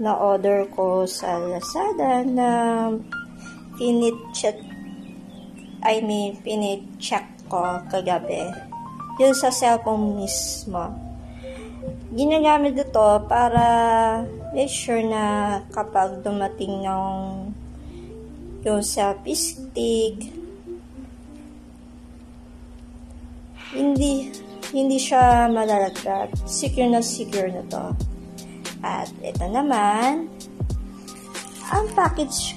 Yung na-order ko sa Lazada na pinit-check I mean, pinit-check ko kagabi. Yun sa cellphone mismo. Ginagamit ito para make sure na kapag dumating ng yung selfie stick, hindi hindi siya malalaglag. Secure na secure na to. At ito naman, ang package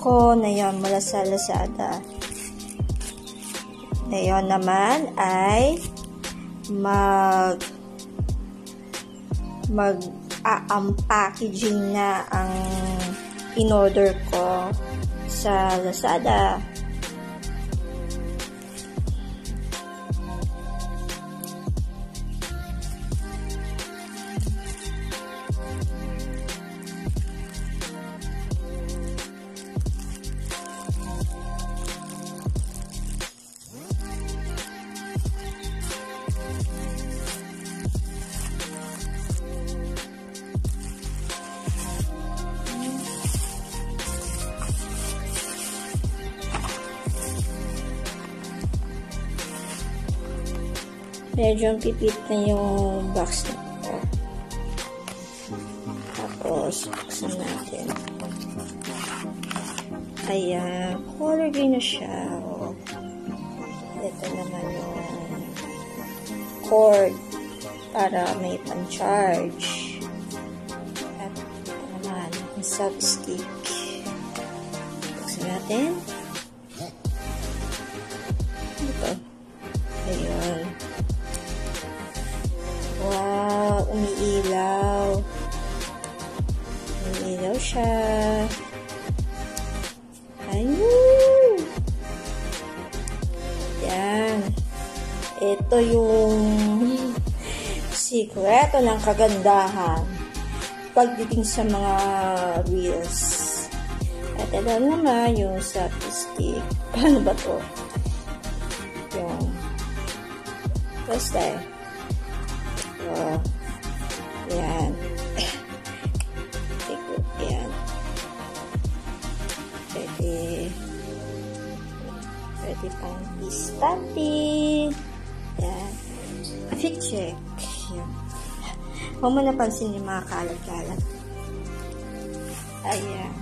ko na yan mula sa Lazada. Ngayon naman ay mag mag a-unpackaging na ang in-order ko sa Lazada. Medyo pipit na yung box na ito. Tapos, buksan natin. Ayan, color green na siya. Ito naman yung cord para may pan-charge. At ito naman, yung sub-stick. Buksan natin. Umiilaw siya. Ayun. Yan. Ito yung sikreto ng kagandahan pagdating sa mga reels. At ito naman yung statistic. Paano ba to? Yung basta eh. So, yan. Pwede, pwede pang istanti. Yan. Fit check. Yan. Huwag mo napansin yung mga kalat-kalat. Ayan.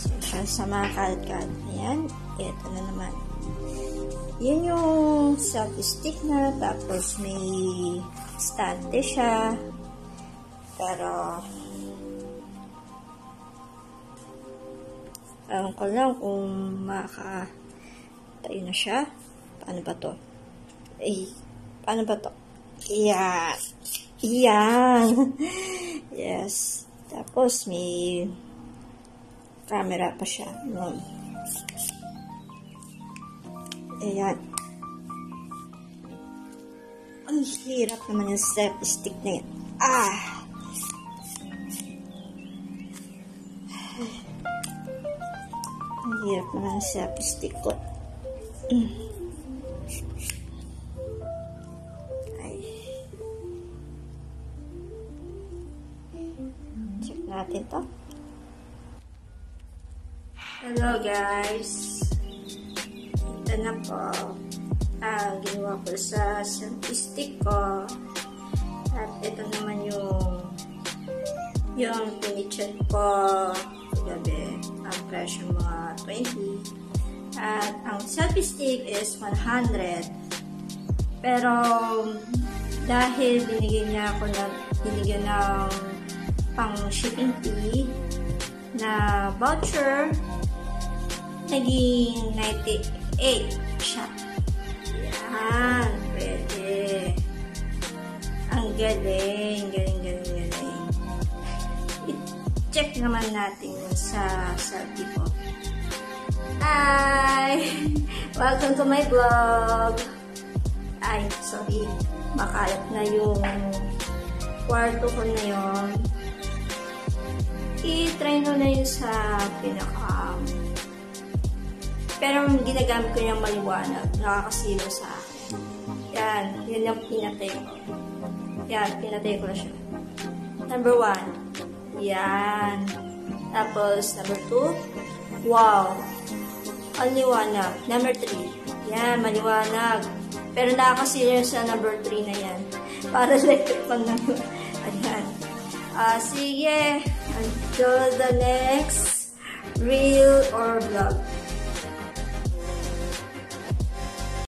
So, siya sa mga kalat-kalat na yan. Ito na naman. Yan yung selfie stick na, tapos may stante siya. Pero, alam ko lang kung maka tayo na siya. Paano ba to? Eh, paano ba to? Yan. Yan. yes. Tapos, may camera pa siya. No. Ayan. Ang hirap naman yung selfie stick na yan. Ah! Hirap naman selfie stick ko. Ay. Check natin to. Hello guys! ito na po ang ginawa ko sa stick ko. At ito naman yung yung pinichat ko gabi. Ang presyo mga 20. At ang selfie stick is 100. Pero dahil binigyan niya ako ng binigyan ng pang shipping fee na voucher naging 98 siya. Yan, pwede. Ang galing, galing. I-check naman natin sa selfie ko. Hi! Welcome to my vlog! Ay, sorry. Makalat na yung kwarto ko na yon. I-try mo na yun sa pinaka pero ginagamit ko yung maliwanag. Nakakasilo sa akin. Yan. Yan yung pinatay ko. Yan, pinatay ko na siya. Number one. Yan. Tapos, number two. Wow. Ang liwanag. Number three. Yan, maliwanag. Pero nakakasirious sa number three na yan. Para electric fan na yun. Ayan. Ah, sige. Until the next reel or vlog.